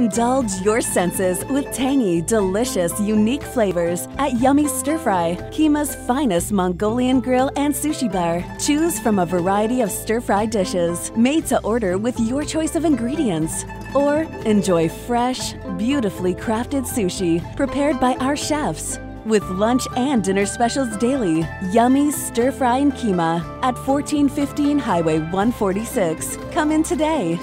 Indulge your senses with tangy, delicious, unique flavors at Yummy Stir Fry, Kemah's finest Mongolian grill and sushi bar. Choose from a variety of stir fry dishes made to order with your choice of ingredients. Or enjoy fresh, beautifully crafted sushi prepared by our chefs. With lunch and dinner specials daily, Yummy Stir Fry and Kima at 1415 Highway 146. Come in today.